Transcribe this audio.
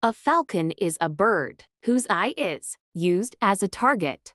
A falcon is a bird whose eye is used as a target.